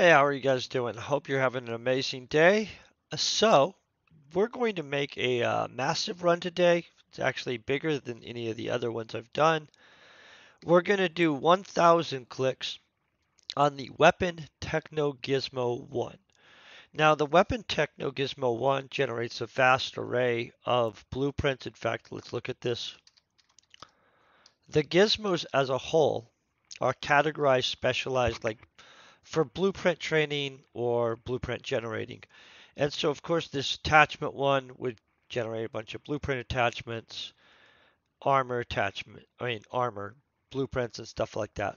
Hey, how are you guys doing? Hope you're having an amazing day. Uh, So, we're going to make a uh, massive run today. It's actually bigger than any of the other ones I've done. We're going to do 1,000 clicks on the Weapon Techno Gizmo 1. Now, the Weapon Techno Gizmo 1 generates a vast array of blueprints. In fact, let's look at this. The gizmos as a whole are categorized, specialized, like for blueprint training or blueprint generating. And so, of course, this attachment one would generate a bunch of blueprint attachments, armor attachment, I mean, armor, blueprints, and stuff like that.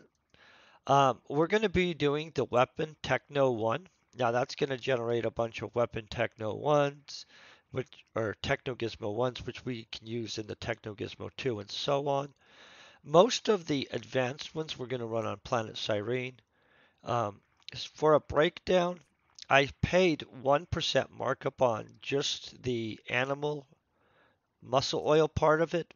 Um, we're going to be doing the weapon techno one. Now, that's going to generate a bunch of weapon techno ones, which are techno gizmo ones, which we can use in the techno gizmo 2 and so on. Most of the advanced ones we're going to run on Planet Cyrene. Um, for a breakdown, I paid 1% markup on just the animal muscle oil part of it.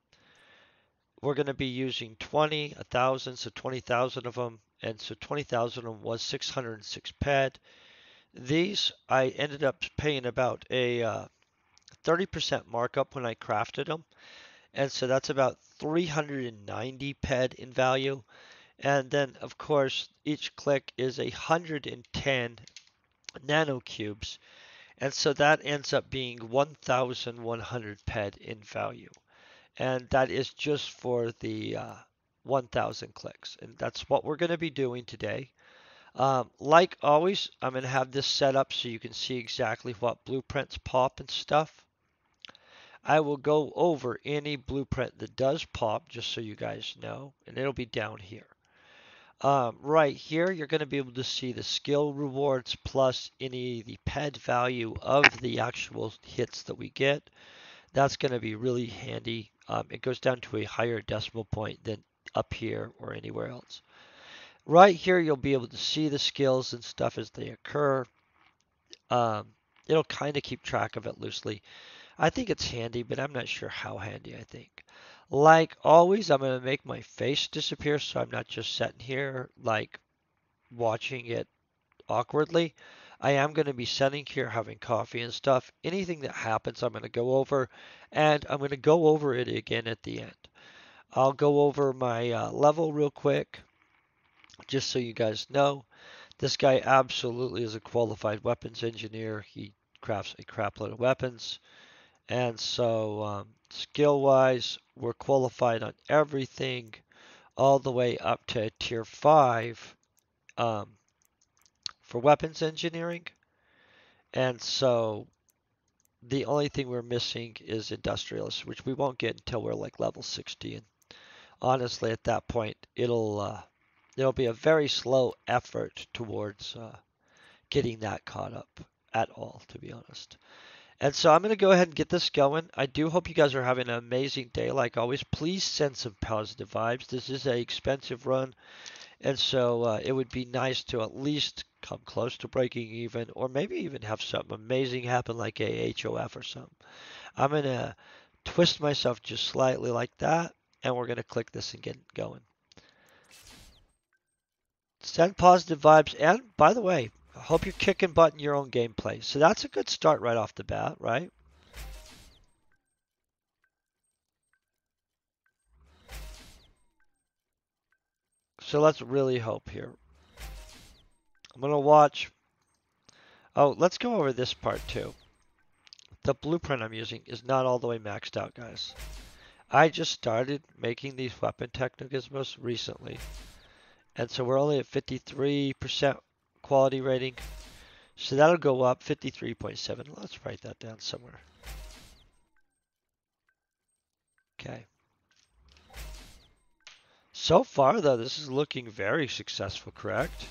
We're going to be using 20, 1,000, so 20,000 of them. And so 20,000 of them was 606 ped. These I ended up paying about a uh, 30% markup when I crafted them. And so that's about 390 ped in value. And then, of course, each click is a 110 nanocubes. And so that ends up being 1,100 ped in value. And that is just for the uh, 1,000 clicks. And that's what we're going to be doing today. Um, like always, I'm going to have this set up so you can see exactly what blueprints pop and stuff. I will go over any blueprint that does pop just so you guys know, and it'll be down here. Um, right here, you're going to be able to see the skill rewards plus any the ped value of the actual hits that we get. That's going to be really handy. Um, it goes down to a higher decimal point than up here or anywhere else. Right here, you'll be able to see the skills and stuff as they occur. Um, it'll kind of keep track of it loosely. I think it's handy, but I'm not sure how handy I think. Like always, I'm going to make my face disappear so I'm not just sitting here like watching it awkwardly. I am going to be sitting here having coffee and stuff. Anything that happens, I'm going to go over and I'm going to go over it again at the end. I'll go over my uh, level real quick just so you guys know. This guy absolutely is a qualified weapons engineer. He crafts a crapload of weapons. And so, um, skill wise, we're qualified on everything all the way up to tier 5 um, for weapons engineering. And so, the only thing we're missing is industrialist, which we won't get until we're like level 60. And honestly, at that point, it'll uh, it'll be a very slow effort towards uh, getting that caught up at all, to be honest. And so I'm going to go ahead and get this going. I do hope you guys are having an amazing day like always. Please send some positive vibes. This is a expensive run. And so uh, it would be nice to at least come close to breaking even or maybe even have something amazing happen like a HOF or something. I'm going to twist myself just slightly like that and we're going to click this and get going. Send positive vibes. And by the way, I hope you're kicking butt in your own gameplay. So that's a good start right off the bat, right? So let's really hope here. I'm going to watch. Oh, let's go over this part too. The blueprint I'm using is not all the way maxed out, guys. I just started making these weapon techno-gizmos recently. And so we're only at 53% quality rating. So that'll go up 53.7. Let's write that down somewhere. Okay. So far, though, this is looking very successful, correct?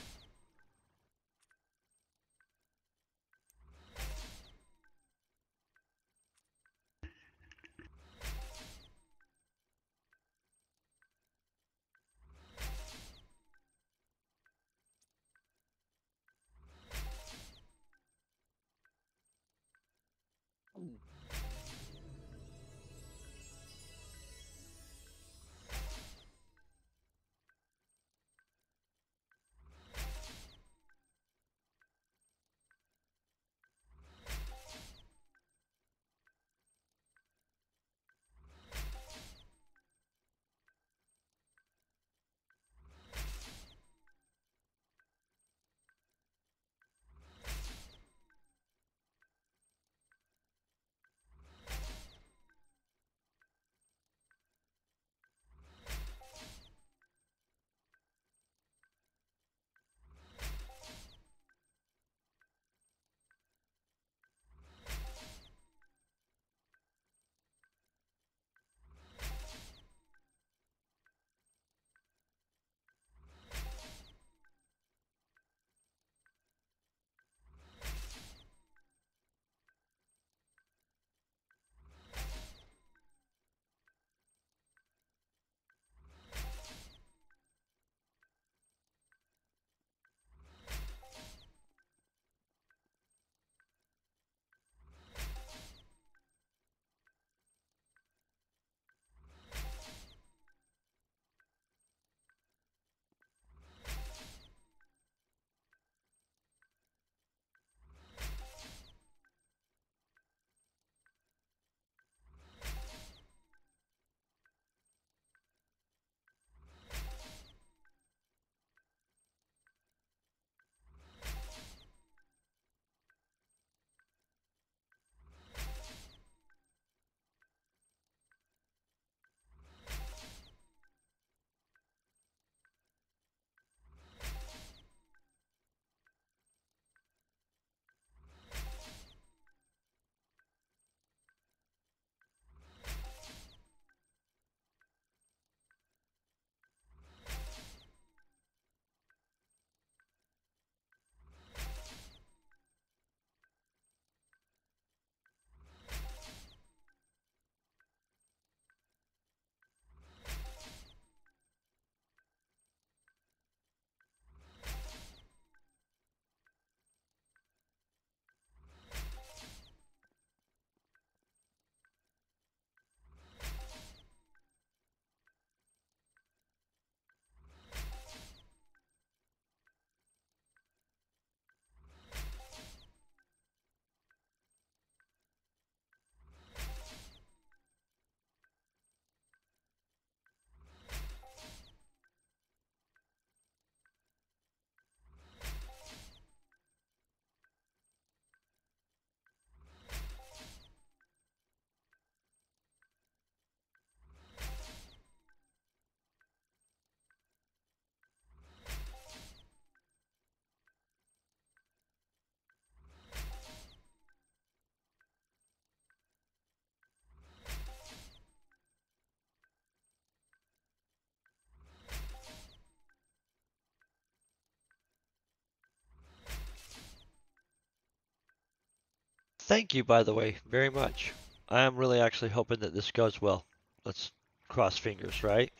Thank you, by the way, very much. I am really actually hoping that this goes well. Let's cross fingers, right?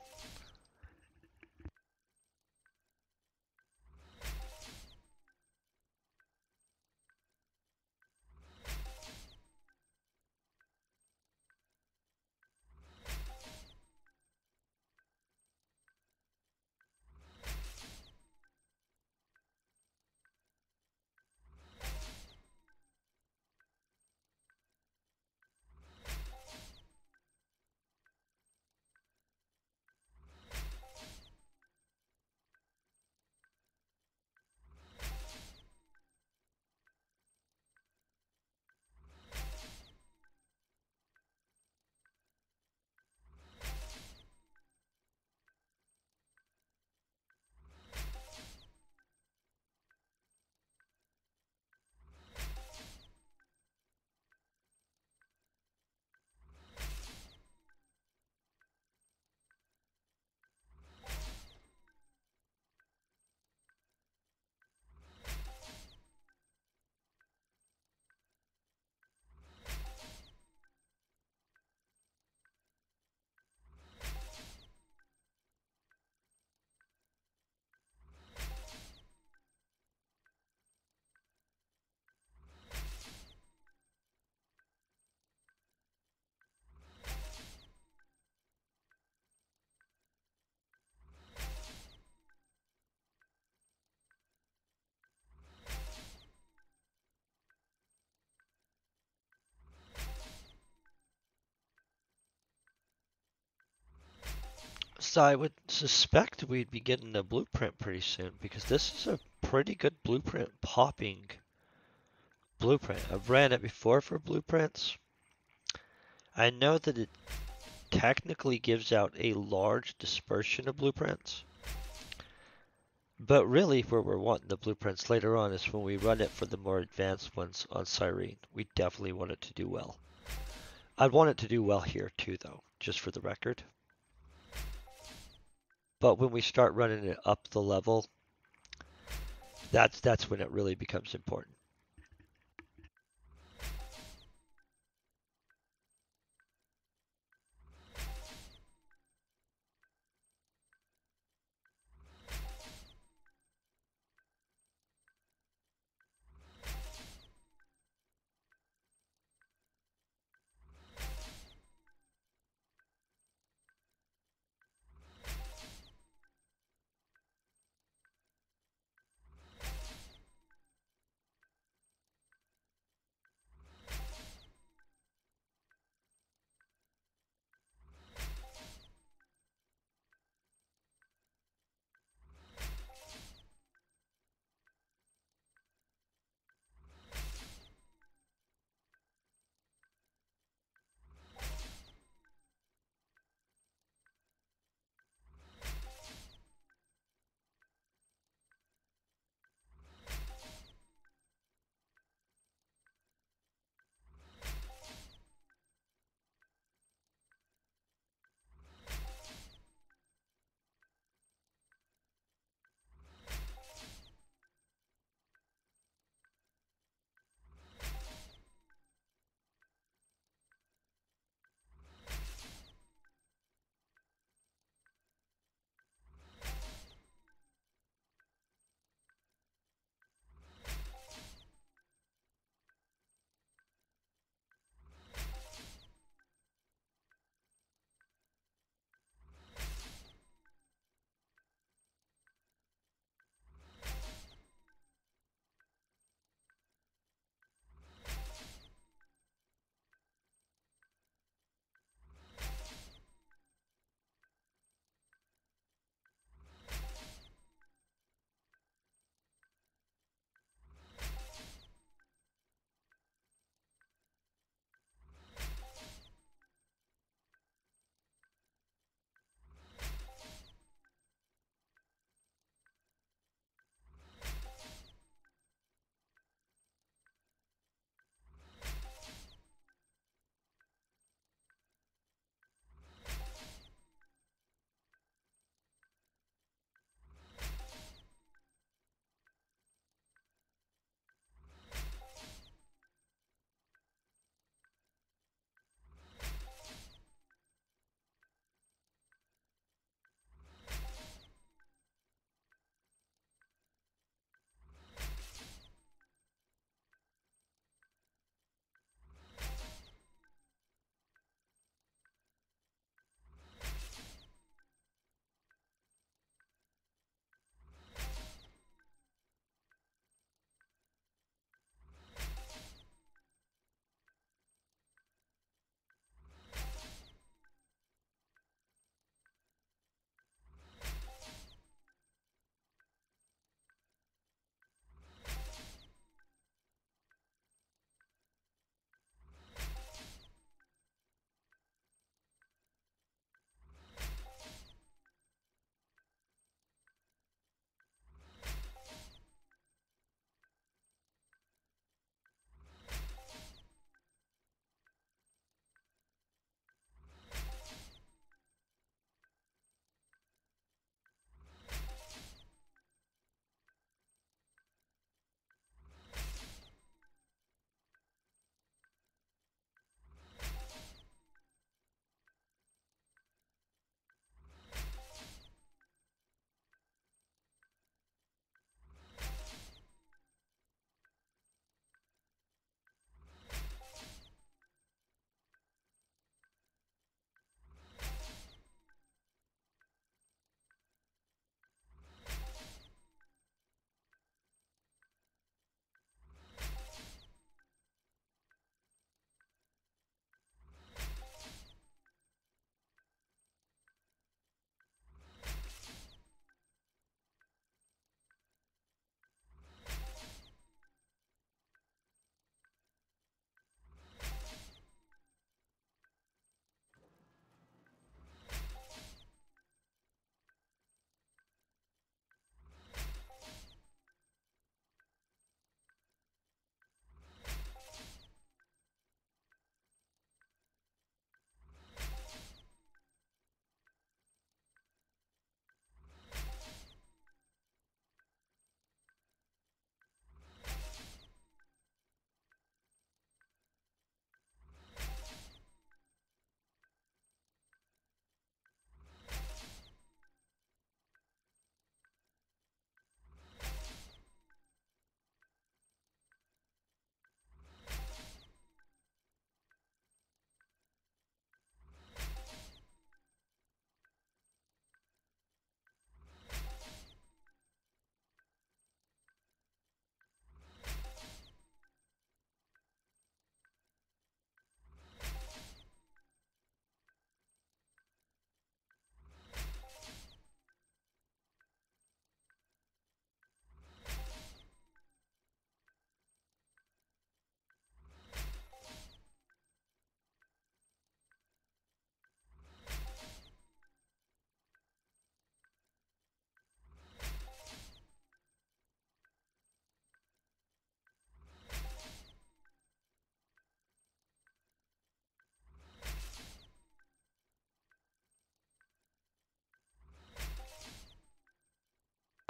I would suspect we'd be getting a blueprint pretty soon because this is a pretty good blueprint popping blueprint. I've ran it before for blueprints. I know that it technically gives out a large dispersion of blueprints. But really where we're wanting the blueprints later on is when we run it for the more advanced ones on Cyrene. We definitely want it to do well. I'd want it to do well here too though, just for the record. But when we start running it up the level, that's that's when it really becomes important.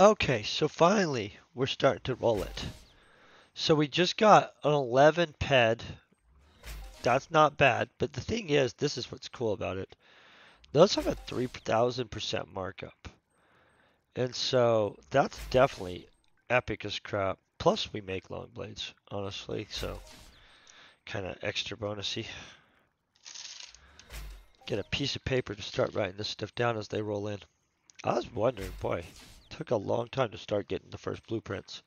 Okay, so finally we're starting to roll it. So we just got an 11 ped. That's not bad, but the thing is, this is what's cool about it. Those have a 3000% markup. And so that's definitely epic as crap. Plus we make long blades, honestly, so kind of extra bonusy. Get a piece of paper to start writing this stuff down as they roll in. I was wondering, boy, took a long time to start getting the first blueprints.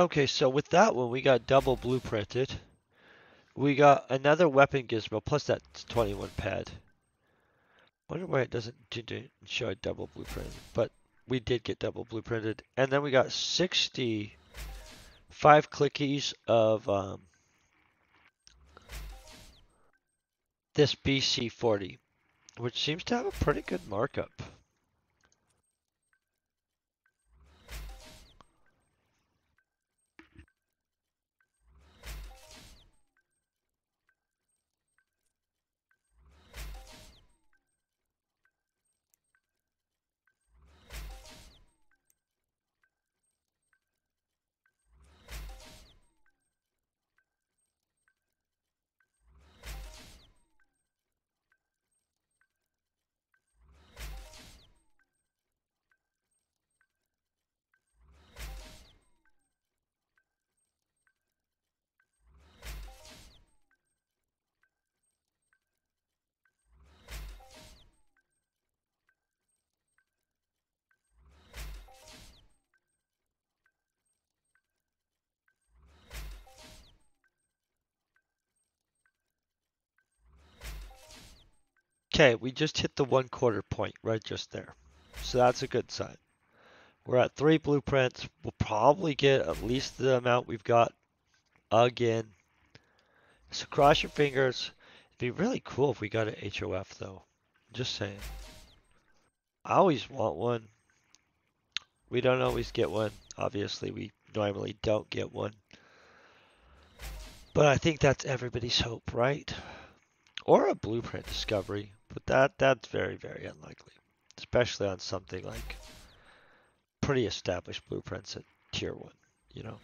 Okay, so with that one, we got double blueprinted. We got another weapon gizmo, plus that's 21 ped. Wonder why it doesn't show a double blueprint, but we did get double blueprinted. And then we got 65 clickies of um, this BC40, which seems to have a pretty good markup. Okay, we just hit the one quarter point right just there. So that's a good sign. We're at three blueprints. We'll probably get at least the amount we've got again. So cross your fingers. It'd be really cool if we got an HOF though. Just saying. I always want one. We don't always get one. Obviously, we normally don't get one. But I think that's everybody's hope, right? Or a blueprint discovery. But that that's very, very unlikely. Especially on something like pretty established blueprints at tier one, you know?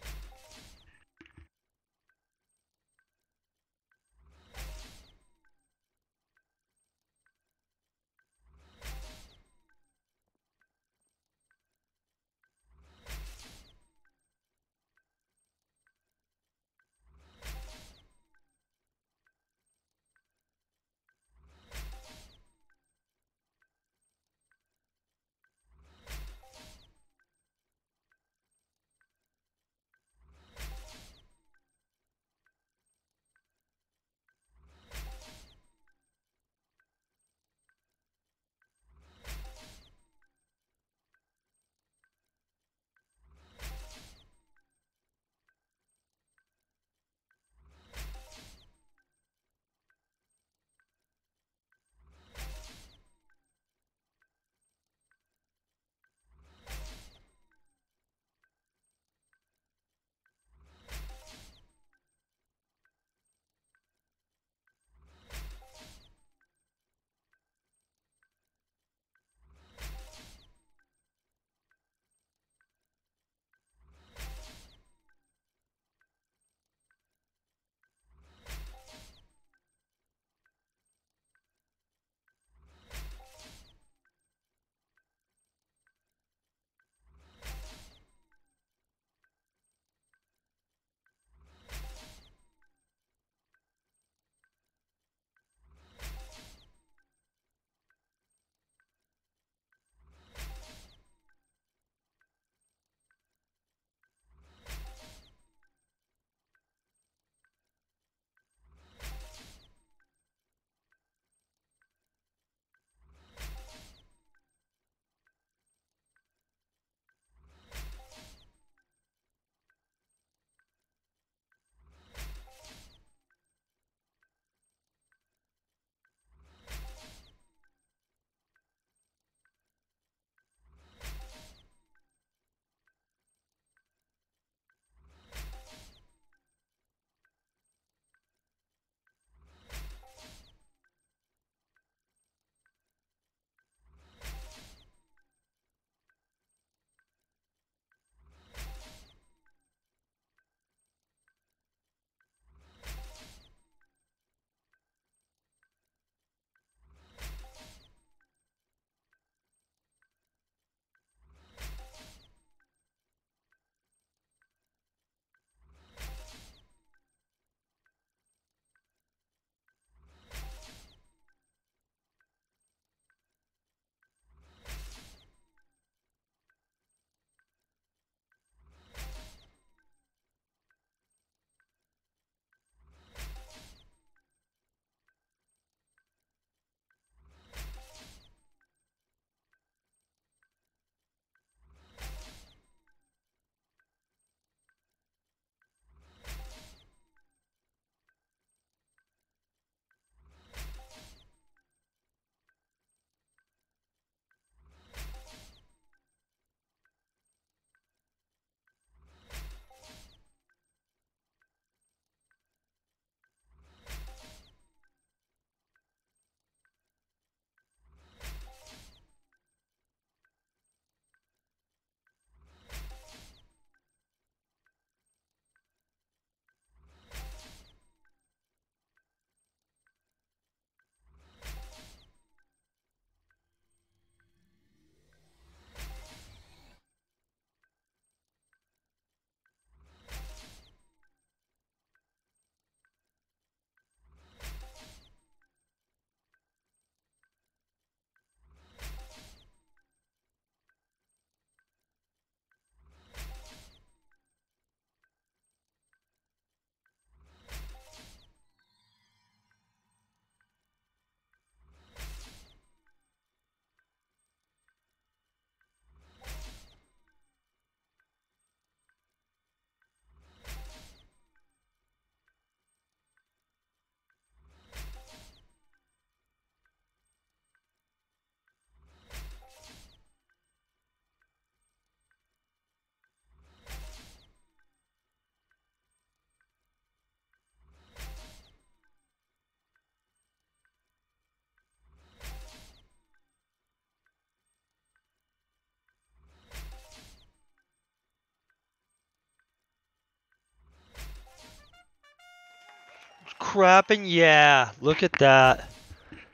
Crap and yeah, look at that.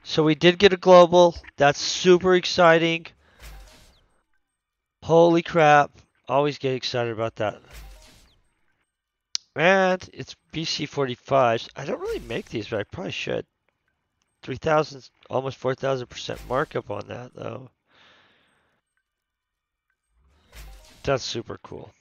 So we did get a global. That's super exciting. Holy crap. Always get excited about that. And it's BC 45. I don't really make these, but I probably should. 3,000, almost 4,000% markup on that, though. That's super cool.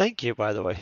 Thank you, by the way.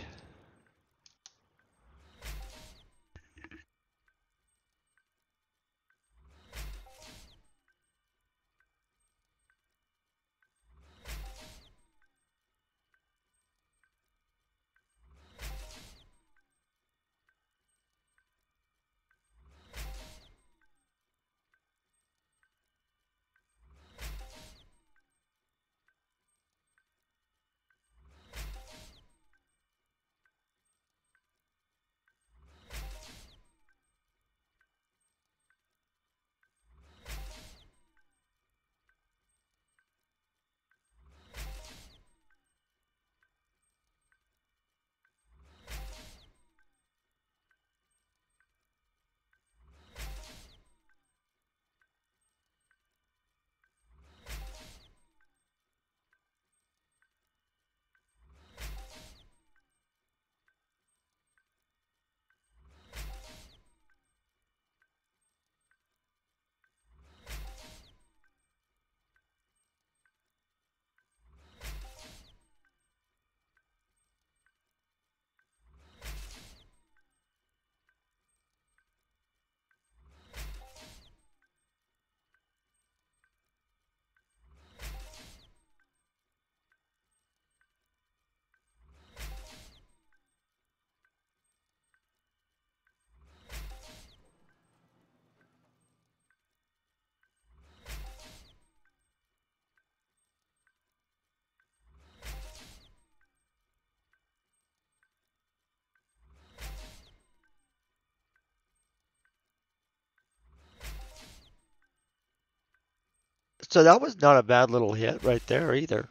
So that was not a bad little hit right there either.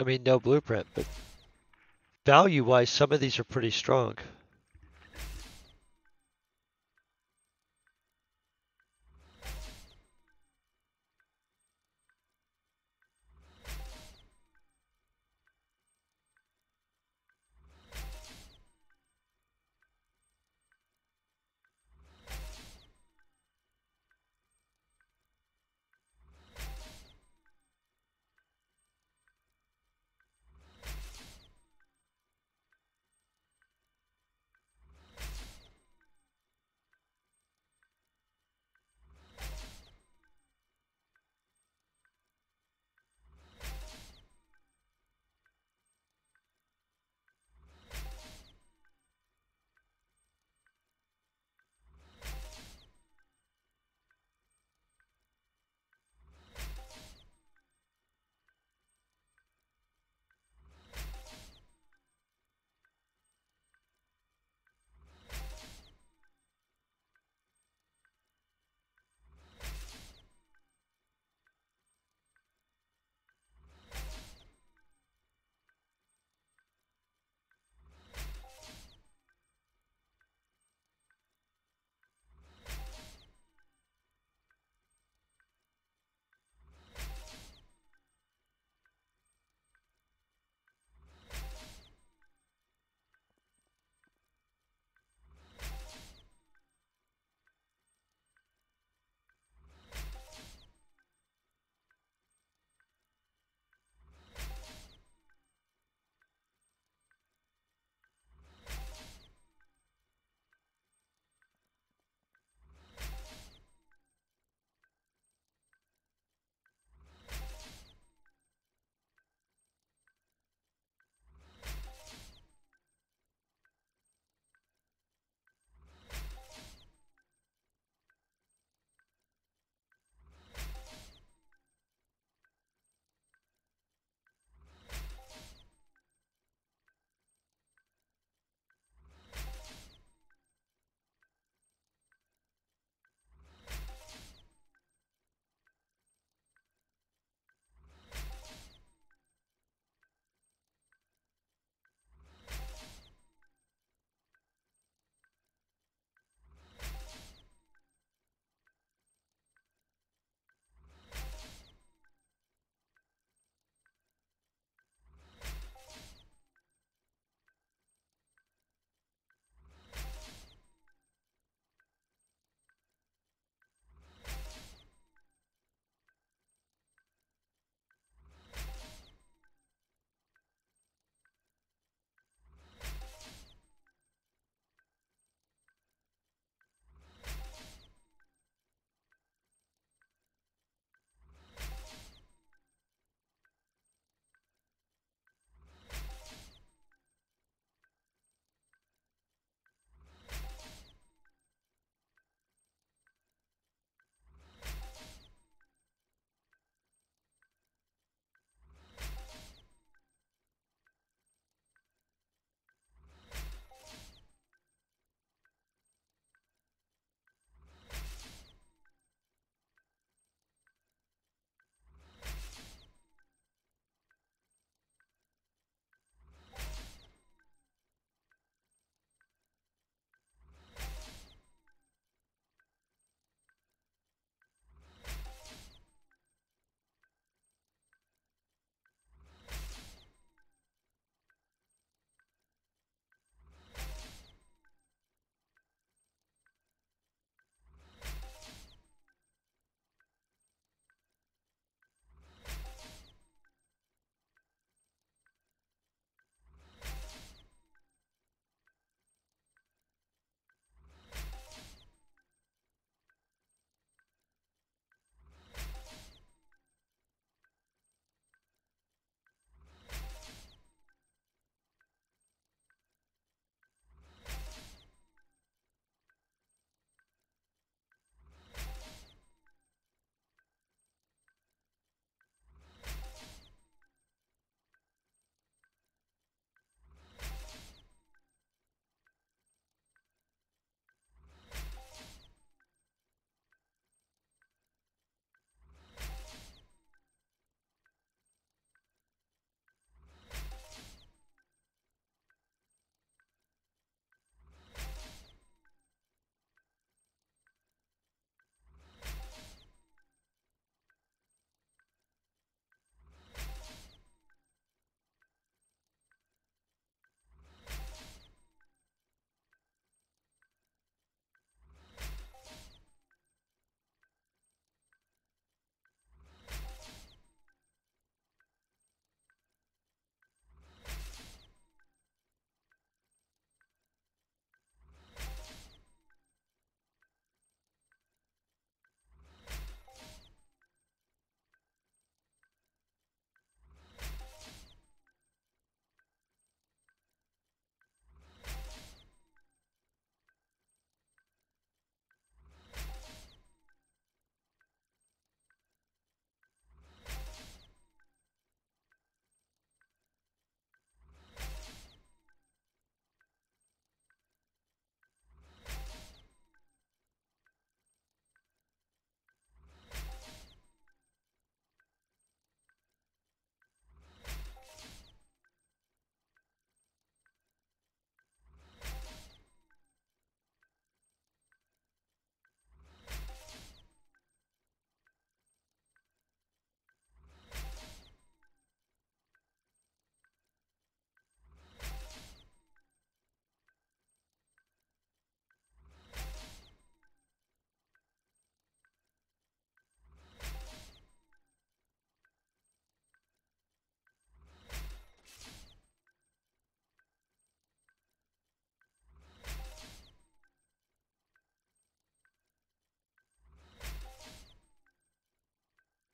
I mean, no blueprint, but value-wise, some of these are pretty strong.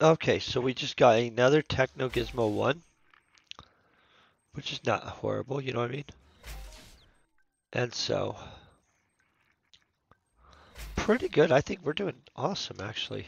Okay, so we just got another Techno Gizmo 1. Which is not horrible, you know what I mean? And so, pretty good. I think we're doing awesome, actually.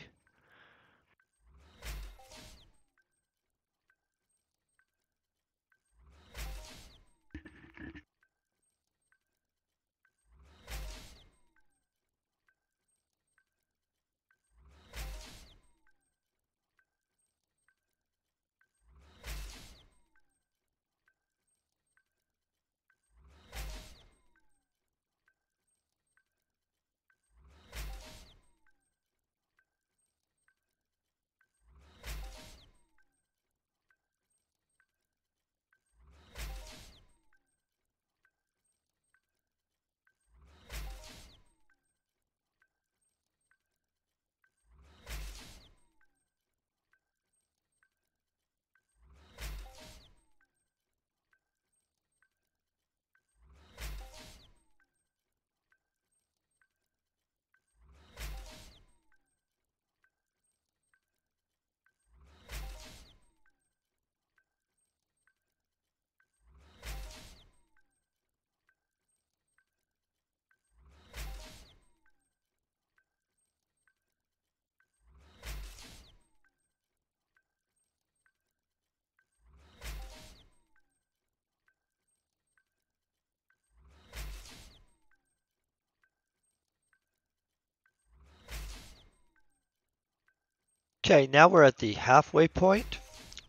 Okay, now we're at the halfway point.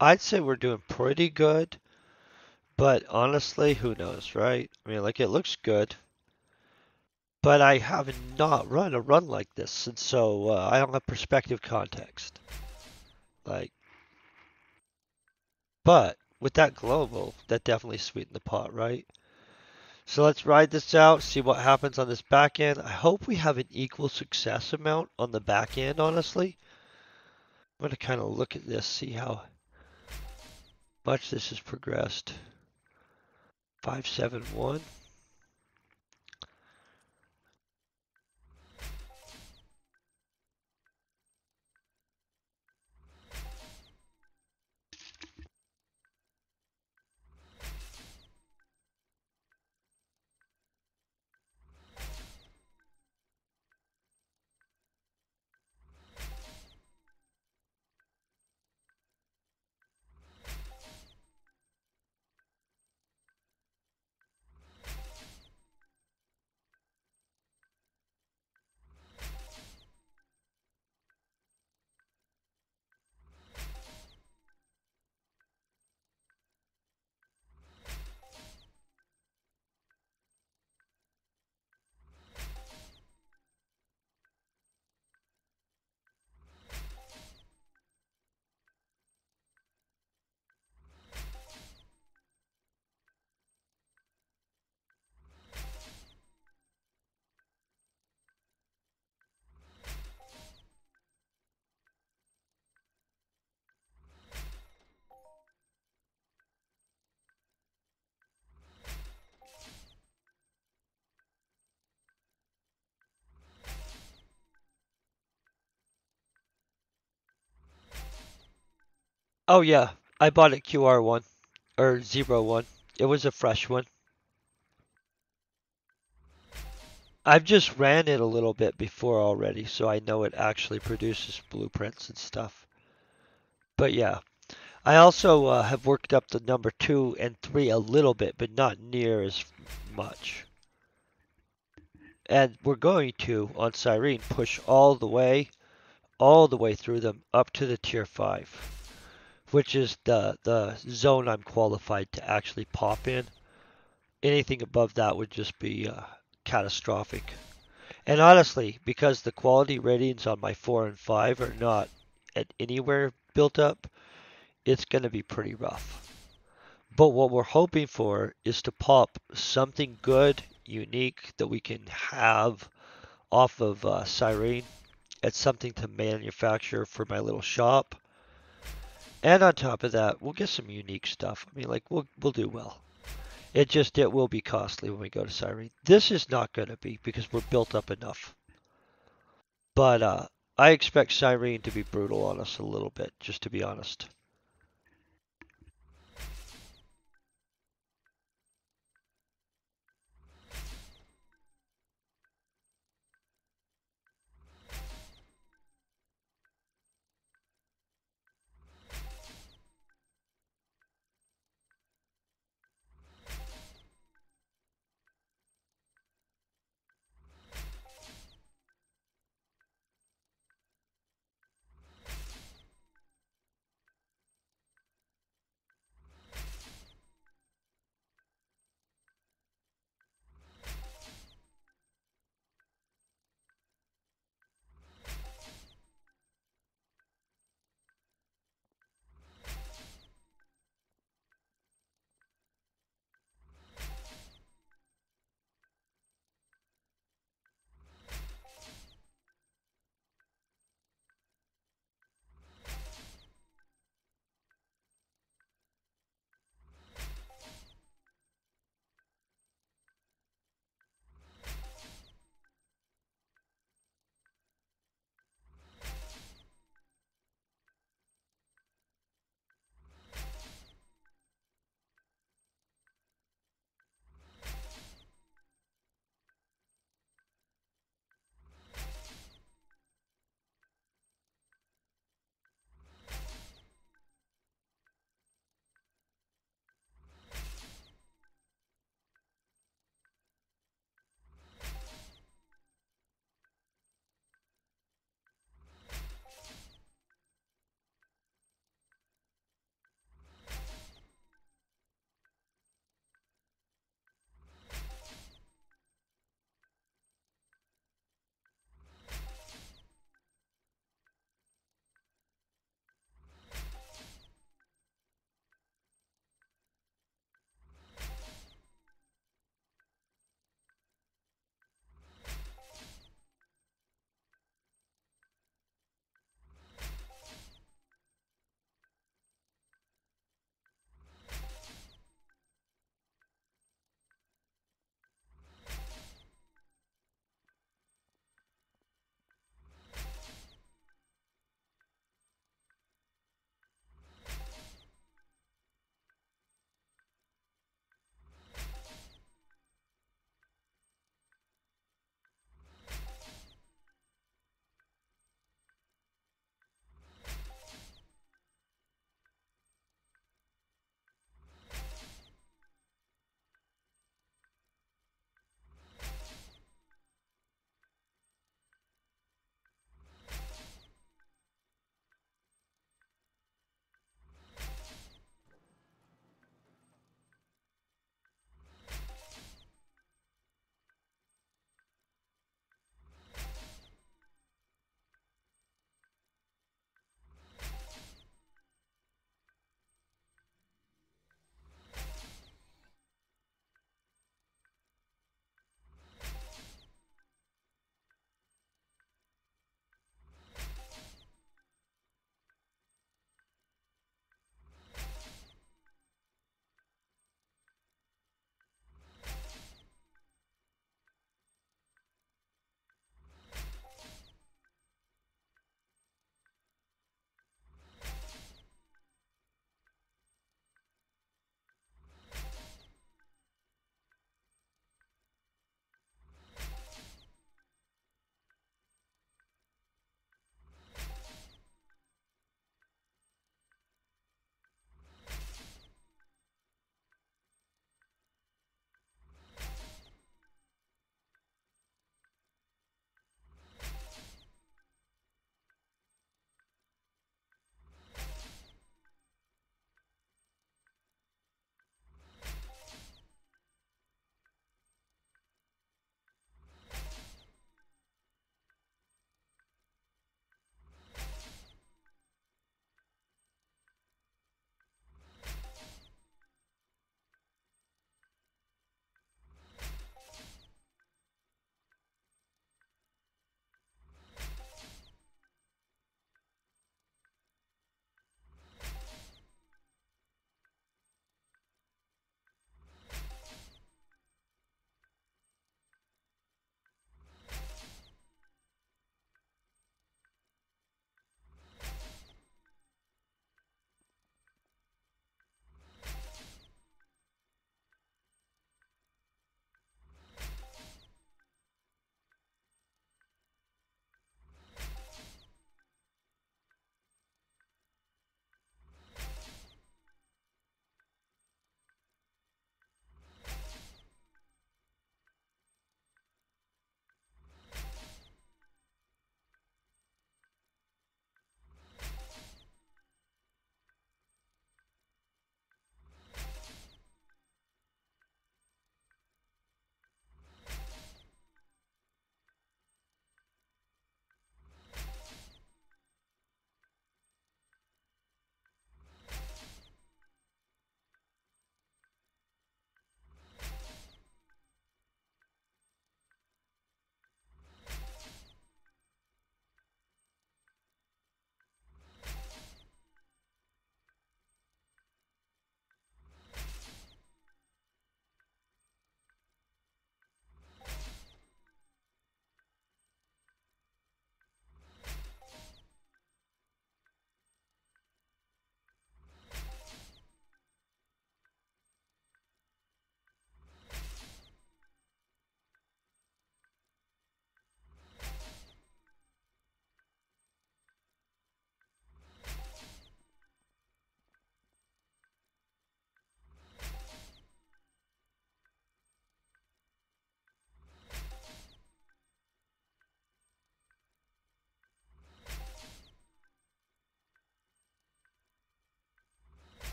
I'd say we're doing pretty good, but honestly, who knows, right? I mean, like, it looks good, but I have not run a run like this, and so uh, I don't have perspective context. Like, but with that global, that definitely sweetened the pot, right? So let's ride this out, see what happens on this back end. I hope we have an equal success amount on the back end, honestly. Going to kind of look at this, see how much this has progressed. 571. Oh yeah, I bought a QR1 or zero one. It was a fresh one. I've just ran it a little bit before already, so I know it actually produces blueprints and stuff. But yeah, I also uh, have worked up the number two and three a little bit, but not near as much. And we're going to, on Cyrene, push all the way, all the way through them up to the tier five. Which is the the zone I'm qualified to actually pop in. Anything above that would just be uh, catastrophic. And honestly, because the quality ratings on my 4 and 5 are not at anywhere built up, it's going to be pretty rough. But what we're hoping for is to pop something good, unique that we can have off of uh. It's something to manufacture for my little shop. And on top of that, we'll get some unique stuff. I mean, like we'll we'll do well. It just it will be costly when we go to Cyrene. This is not going to be because we're built up enough. But uh, I expect Cyrene to be brutal on us a little bit, just to be honest.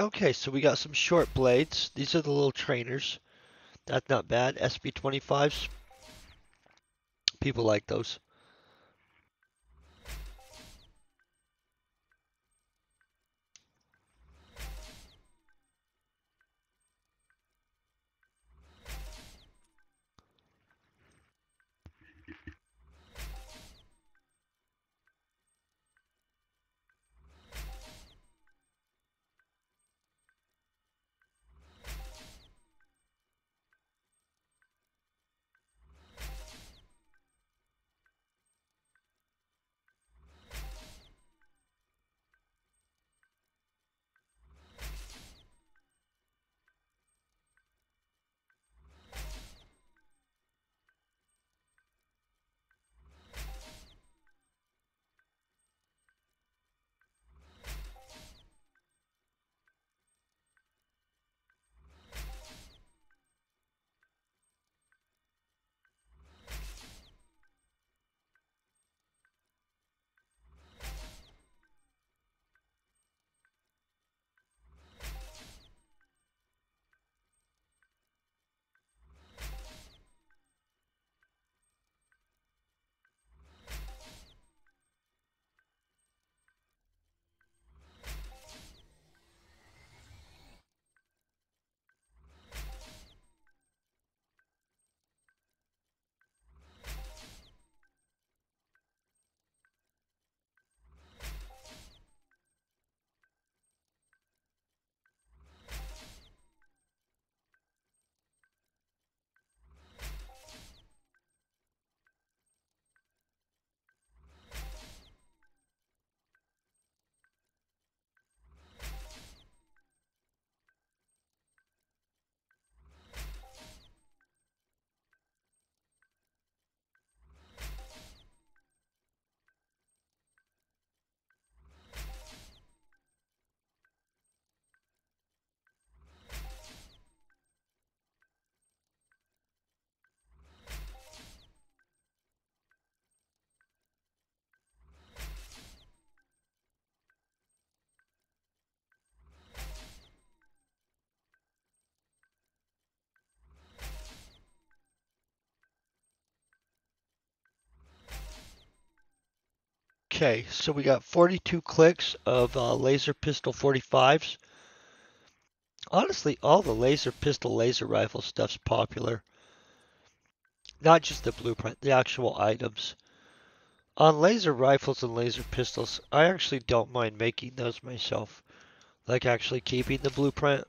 Okay, so we got some short blades. These are the little trainers. That's not bad. SB25s. People like those. Okay, so we got 42 clicks of uh, laser pistol 45s. Honestly, all the laser pistol laser rifle stuff's popular. Not just the blueprint, the actual items. On laser rifles and laser pistols, I actually don't mind making those myself. Like actually keeping the blueprint.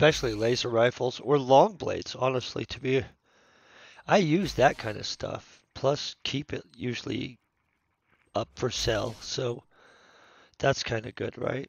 Especially laser rifles or long blades, honestly, to be I use that kind of stuff. Plus keep it usually up for sale. So that's kind of good, right?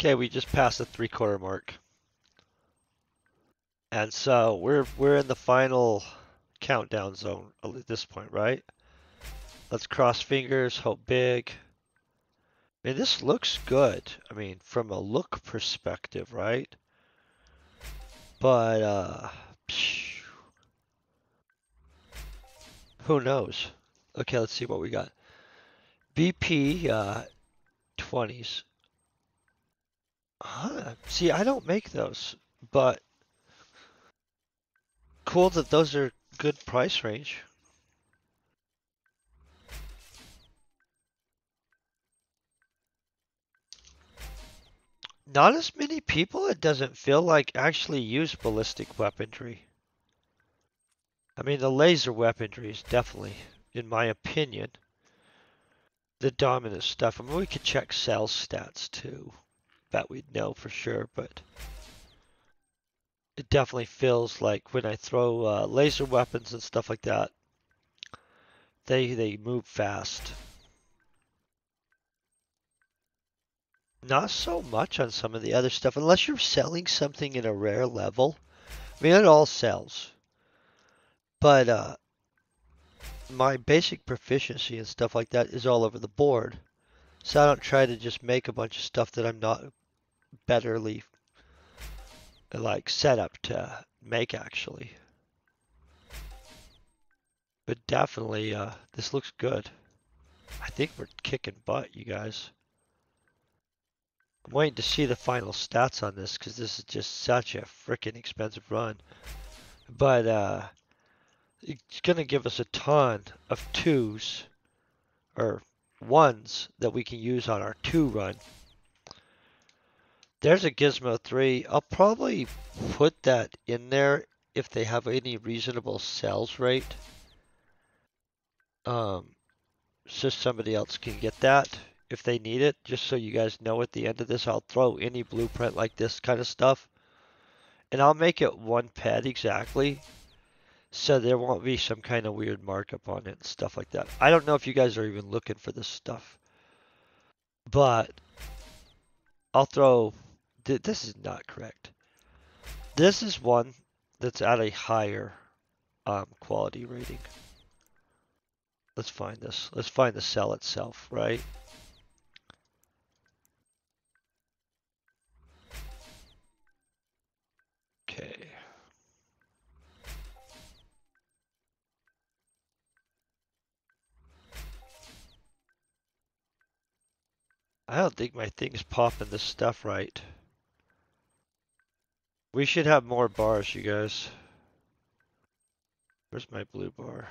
Okay, we just passed the three quarter mark. And so we're we're in the final countdown zone at this point, right? Let's cross fingers, hope big. I mean, this looks good. I mean, from a look perspective, right? But, uh, who knows? Okay, let's see what we got. BP, uh, 20s. Huh. See, I don't make those, but cool that those are good price range. Not as many people, it doesn't feel like, actually use ballistic weaponry. I mean, the laser weaponry is definitely, in my opinion, the dominant stuff. I mean, we could check sell stats too. Bet we'd know for sure, but it definitely feels like when I throw uh, laser weapons and stuff like that, they they move fast. Not so much on some of the other stuff, unless you're selling something in a rare level. I mean, it all sells. But uh, my basic proficiency and stuff like that is all over the board. So I don't try to just make a bunch of stuff that I'm not betterly like setup to make actually. But definitely, uh, this looks good. I think we're kicking butt, you guys. I'm waiting to see the final stats on this because this is just such a freaking expensive run. But uh, it's going to give us a ton of twos or ones that we can use on our two run. There's a Gizmo 3. I'll probably put that in there if they have any reasonable sales rate. Um, so somebody else can get that if they need it, just so you guys know at the end of this, I'll throw any blueprint like this kind of stuff. And I'll make it one ped exactly. So there won't be some kind of weird markup on it and stuff like that. I don't know if you guys are even looking for this stuff. But I'll throw, this is not correct. This is one that's at a higher um, quality rating. Let's find this. Let's find the cell itself, right? Okay. I don't think my thing's popping this stuff right. We should have more bars, you guys. Where's my blue bar?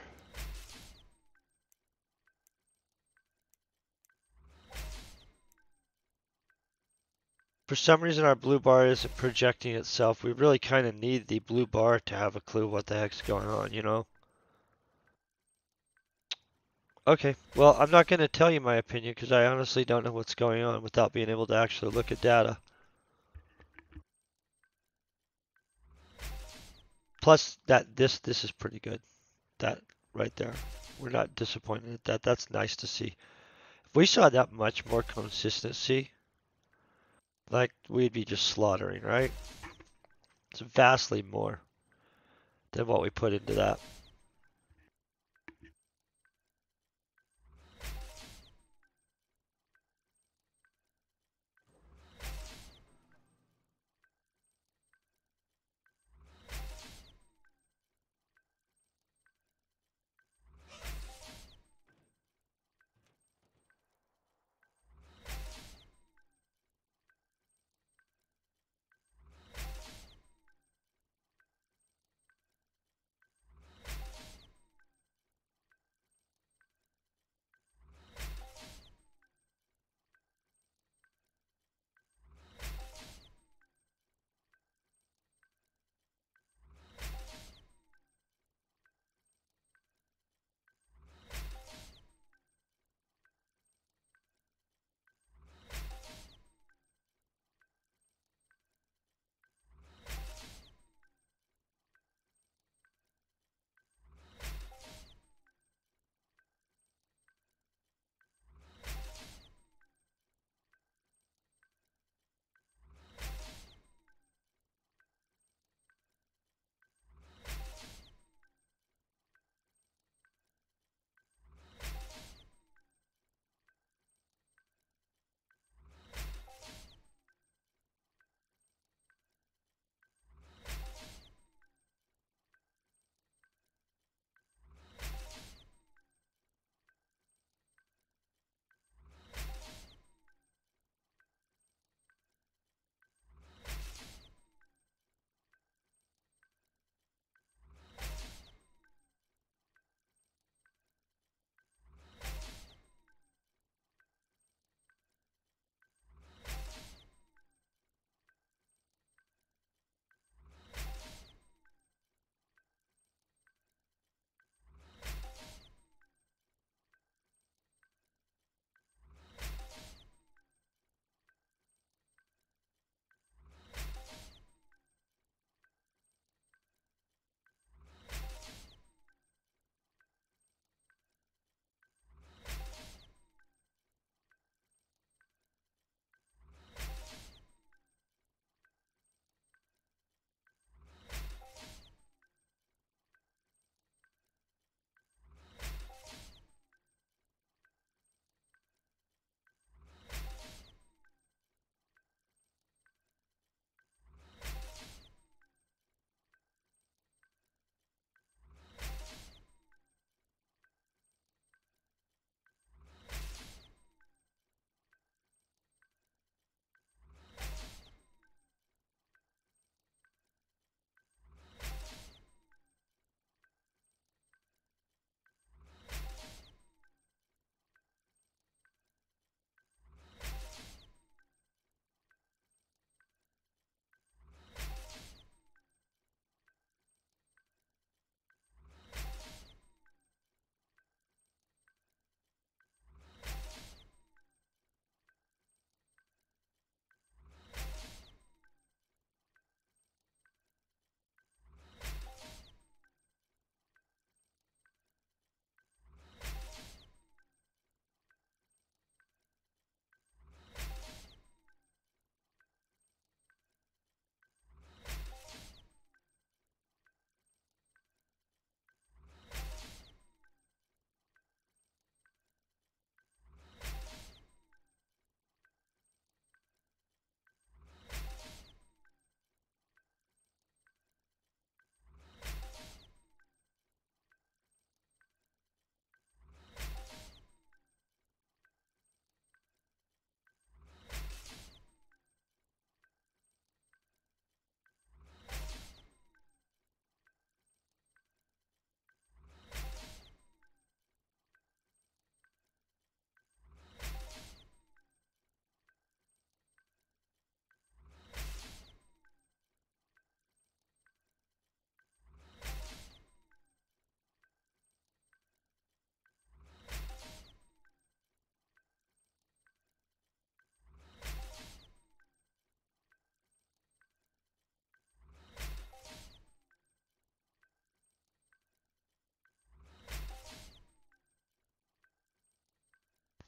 For some reason our blue bar isn't projecting itself. We really kind of need the blue bar to have a clue what the heck's going on, you know? Okay, well, I'm not going to tell you my opinion because I honestly don't know what's going on without being able to actually look at data. Plus, that this this is pretty good. That right there. We're not disappointed at that. That's nice to see. If we saw that much more consistency, like we'd be just slaughtering, right? It's vastly more than what we put into that.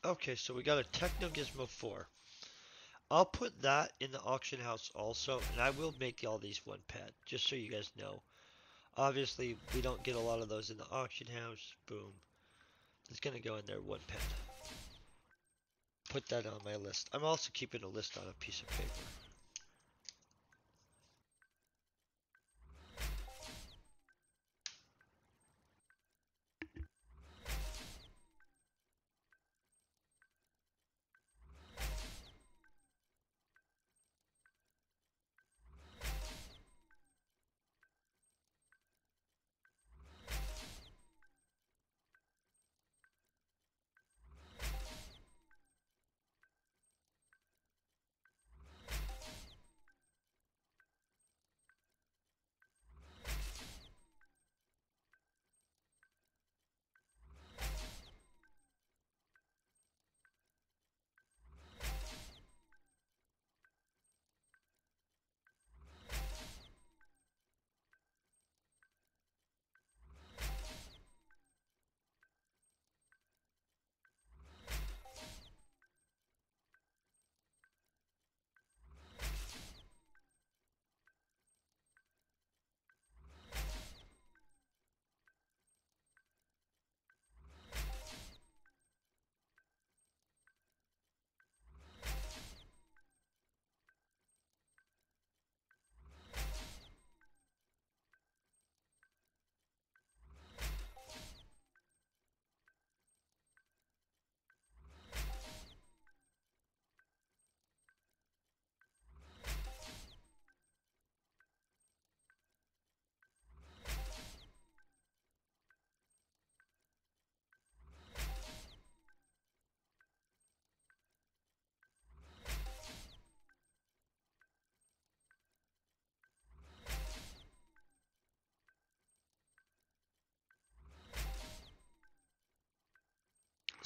Okay, so we got a Techno Gizmo 4. I'll put that in the auction house also, and I will make all these one ped, just so you guys know. Obviously, we don't get a lot of those in the auction house. Boom. It's gonna go in there one ped. Put that on my list. I'm also keeping a list on a piece of paper.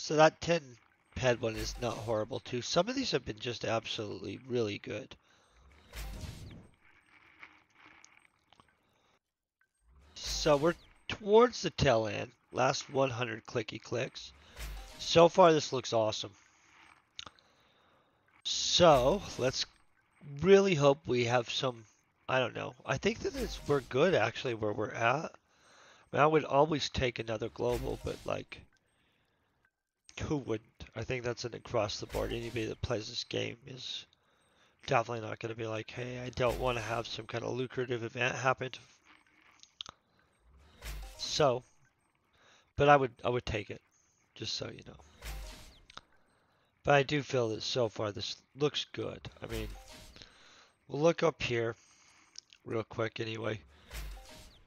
So that 10 ped one is not horrible too. Some of these have been just absolutely really good. So we're towards the tail end. Last 100 clicky clicks. So far this looks awesome. So let's really hope we have some, I don't know. I think that it's, we're good actually where we're at. I, mean, I would always take another global, but like, who wouldn't? I think that's an across the board. Anybody that plays this game is definitely not going to be like, hey, I don't want to have some kind of lucrative event happen. So, but I would I would take it, just so you know. But I do feel that so far this looks good. I mean, we'll look up here real quick anyway.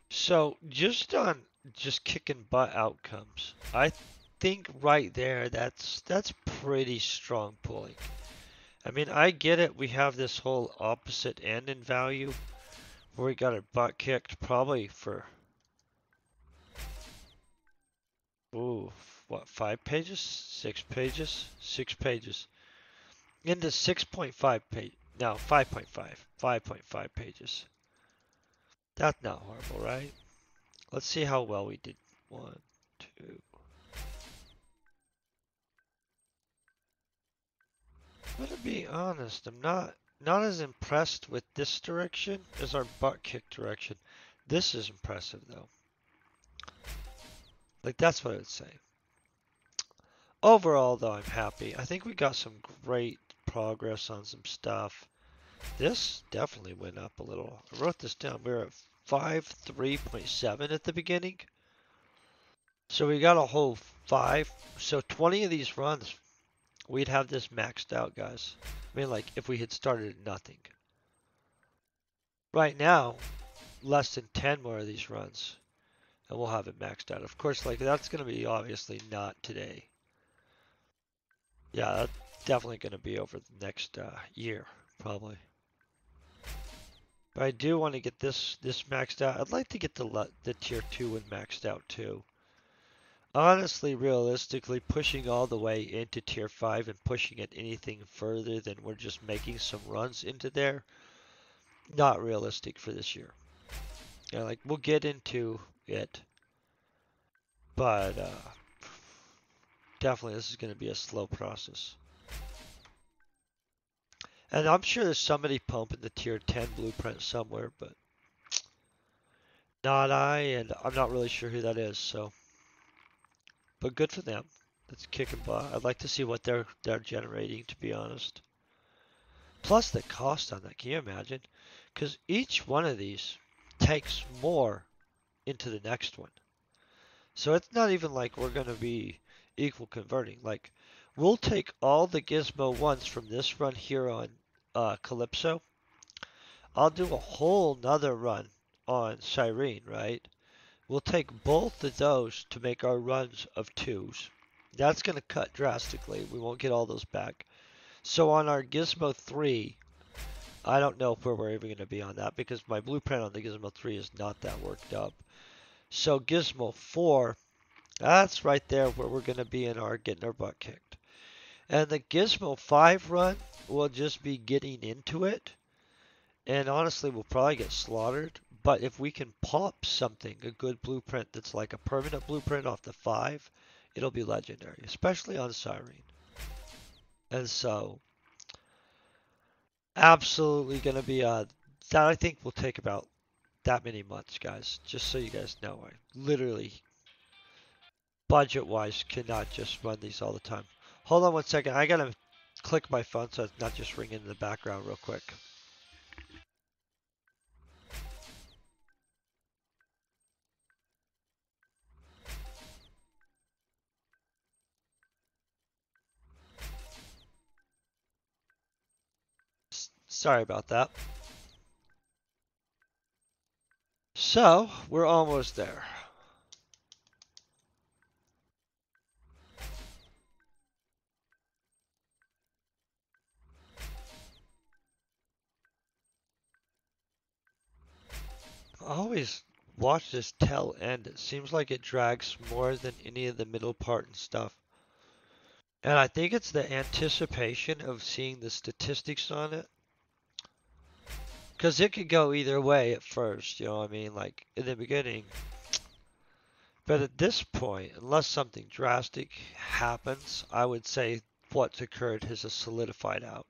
So just on just kicking butt outcomes, I think right there that's that's pretty strong pulling. I mean, I get it. We have this whole opposite end in value where we got our butt kicked probably for ooh, what, five pages? Six pages? Six pages. Into 6.5 page. No, 5.5. 5.5 pages. That's not horrible, right? Let's see how well we did. One, two. But to be honest, I'm not not as impressed with this direction as our butt kick direction. This is impressive though. Like that's what I would say. Overall though, I'm happy. I think we got some great progress on some stuff. This definitely went up a little. I wrote this down. We were at 5.3.7 at the beginning. So we got a whole five. So 20 of these runs, we'd have this maxed out, guys. I mean, like, if we had started at nothing. Right now, less than 10 more of these runs, and we'll have it maxed out. Of course, like, that's going to be obviously not today. Yeah, that's definitely going to be over the next uh, year, probably. But I do want to get this this maxed out. I'd like to get the the tier two one maxed out too. Honestly, realistically, pushing all the way into tier 5 and pushing it anything further than we're just making some runs into there, not realistic for this year. Yeah, like, we'll get into it, but, uh, definitely this is going to be a slow process. And I'm sure there's somebody pumping the tier 10 blueprint somewhere, but not I, and I'm not really sure who that is, so. But good for them. That's kicking butt. I'd like to see what they're they're generating, to be honest. Plus the cost on that, can you imagine? Because each one of these takes more into the next one. So it's not even like we're going to be equal converting. Like, we'll take all the gizmo ones from this run here on uh, Calypso. I'll do a whole nother run on Cyrene, right? We'll take both of those to make our runs of twos. That's going to cut drastically. We won't get all those back. So on our Gizmo 3, I don't know where we're even going to be on that because my blueprint on the Gizmo 3 is not that worked up. So Gizmo 4, that's right there where we're going to be in our getting our butt kicked. And the Gizmo 5 run will just be getting into it. And honestly, we'll probably get slaughtered. But if we can pop something, a good blueprint that's like a permanent blueprint off the 5, it'll be legendary, especially on Cyrene. And so, absolutely going to be a, uh, that I think will take about that many months, guys. Just so you guys know, I literally, budget-wise, cannot just run these all the time. Hold on one second. I got to click my phone so it's not just ringing in the background real quick. Sorry about that. So, we're almost there. I always watch this tail end. It seems like it drags more than any of the middle part and stuff. And I think it's the anticipation of seeing the statistics on it. Because it could go either way at first, you know what I mean? Like, in the beginning. But at this point, unless something drastic happens, I would say what's occurred has solidified out.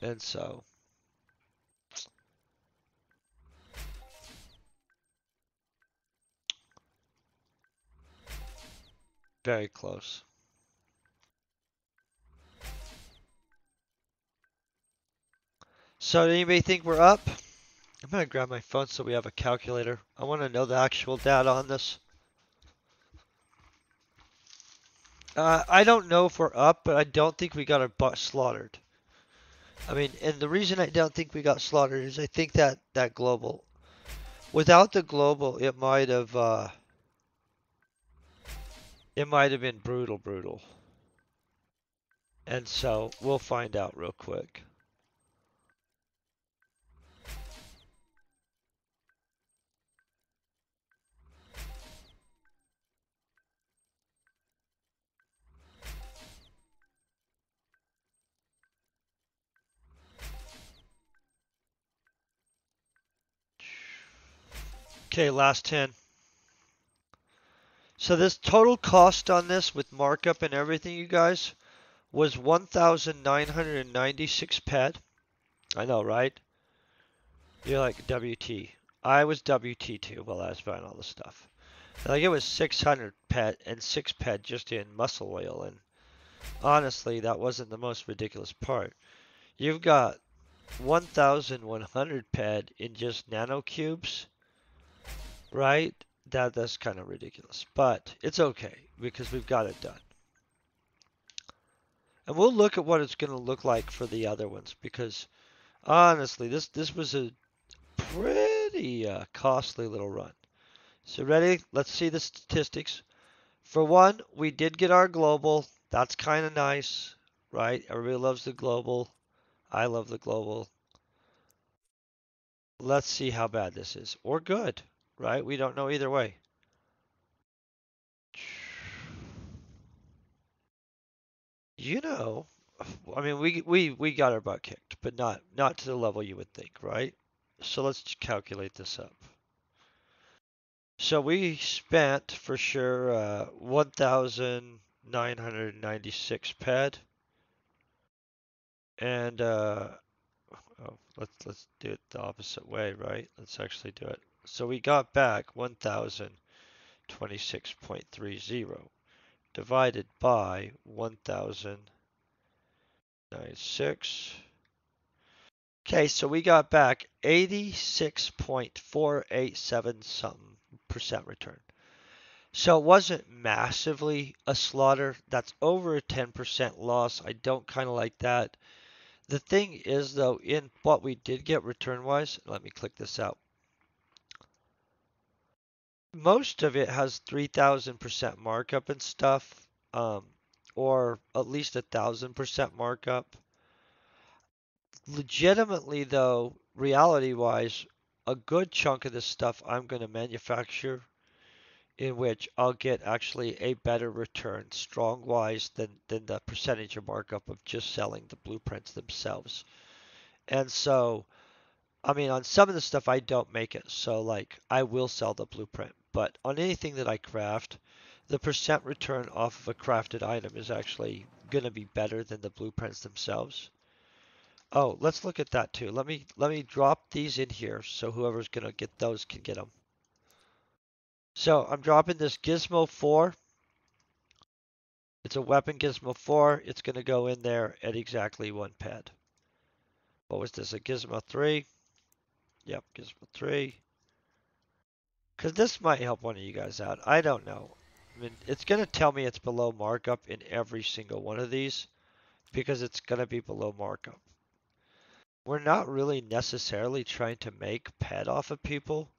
And so... Very close. So anybody think we're up? I'm gonna grab my phone so we have a calculator. I want to know the actual data on this. Uh, I don't know if we're up, but I don't think we got our butt slaughtered. I mean, and the reason I don't think we got slaughtered is I think that that global, without the global, it might have, uh, it might have been brutal, brutal. And so we'll find out real quick. Okay, last 10. So this total cost on this with markup and everything, you guys, was 1,996 ped. I know, right? You're like WT. I was WT too while I was buying all the stuff. Like it was 600 ped and 6 ped just in muscle oil. And honestly, that wasn't the most ridiculous part. You've got 1,100 ped in just nanocubes right? That that's kind of ridiculous, but it's okay because we've got it done. And we'll look at what it's going to look like for the other ones because honestly, this this was a pretty uh, costly little run. So ready? Let's see the statistics. For one, we did get our global. That's kind of nice, right? Everybody loves the global. I love the global. Let's see how bad this is, or good right? We don't know either way. You know, I mean, we we we got our butt kicked, but not not to the level you would think, right? So let's calculate this up. So we spent for sure uh, 1,000 996 ped. And uh, oh, let's let's do it the opposite way, right? Let's actually do it. So we got back 1026.30 divided by 1096. Okay, so we got back 86.487 something percent return. So it wasn't massively a slaughter. That's over a 10% loss. I don't kind of like that. The thing is, though, in what we did get return wise, let me click this out. Most of it has 3000% markup and stuff, um, or at least a thousand percent markup. Legitimately, though, reality wise, a good chunk of this stuff I'm going to manufacture in which I'll get actually a better return strong wise than, than the percentage of markup of just selling the blueprints themselves. And so, I mean, on some of the stuff I don't make it. So like I will sell the blueprint, but on anything that I craft, the percent return off of a crafted item is actually going to be better than the blueprints themselves. Oh, let's look at that too. Let me let me drop these in here so whoever's going to get those can get them. So I'm dropping this Gizmo 4. It's a weapon Gizmo 4. It's going to go in there at exactly one ped. What was this? A Gizmo 3? Yep, Gizmo 3. Because this might help one of you guys out. I don't know. I mean, it's going to tell me it's below markup in every single one of these because it's going to be below markup. We're not really necessarily trying to make ped off of people.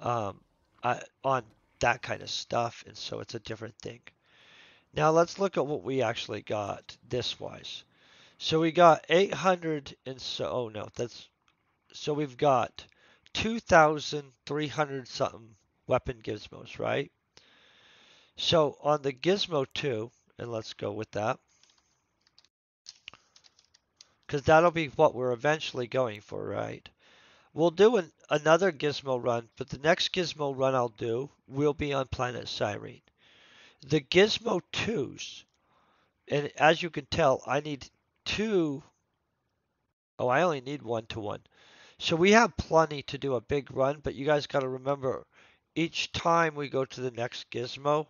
Um, uh, on that kind of stuff, and so it's a different thing. Now let's look at what we actually got this wise. So we got 800 and so oh no, that's so we've got 2,300 something weapon gizmos, right? So on the gizmo 2, and let's go with that. Because that'll be what we're eventually going for, right? We'll do an, another gizmo run, but the next gizmo run I'll do will be on planet Cyrene. The gizmo 2s, and as you can tell, I need two. Oh, I only need one to one. So we have plenty to do a big run, but you guys got to remember, each time we go to the next gizmo,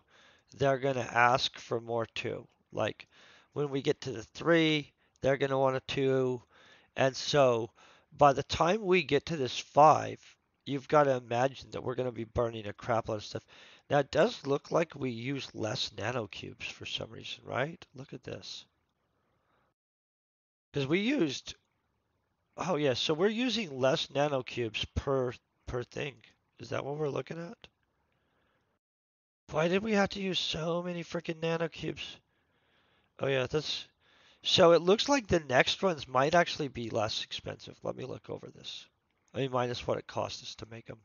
they're going to ask for more too. Like when we get to the three, they're going to want a two. And so by the time we get to this five, you've got to imagine that we're going to be burning a crap load of stuff. Now it does look like we use less nanocubes for some reason, right? Look at this. Because we used, oh yeah, so we're using less nanocubes per per thing. Is that what we're looking at? Why did we have to use so many freaking nanocubes? Oh yeah, that's so it looks like the next ones might actually be less expensive. Let me look over this. I mean, minus what it cost us to make them.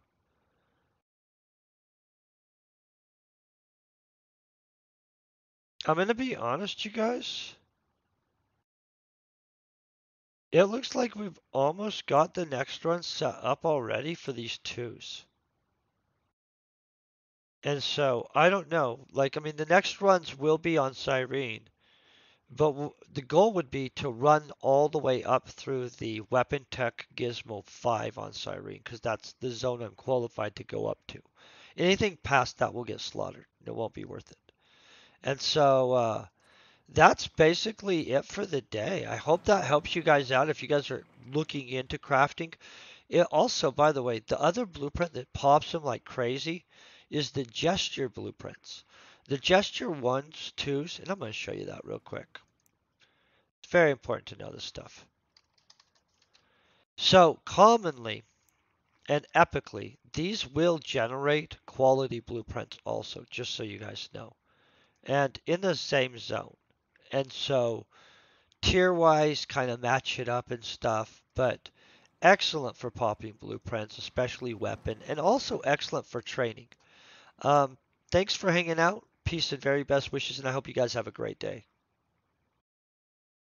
I'm going to be honest, you guys. It looks like we've almost got the next run set up already for these twos. And so, I don't know. Like, I mean, the next runs will be on Cyrene. But the goal would be to run all the way up through the Weapon Tech Gizmo 5 on Cyrene, because that's the zone I'm qualified to go up to. Anything past that will get slaughtered. It won't be worth it. And so uh, that's basically it for the day. I hope that helps you guys out if you guys are looking into crafting. It also, by the way, the other blueprint that pops them like crazy is the gesture blueprints. The gesture ones, twos, and I'm going to show you that real quick. It's very important to know this stuff. So commonly and epically, these will generate quality blueprints also, just so you guys know. And in the same zone. And so tier wise kind of match it up and stuff, but excellent for popping blueprints, especially weapon, and also excellent for training. Um, thanks for hanging out peace and very best wishes, and I hope you guys have a great day.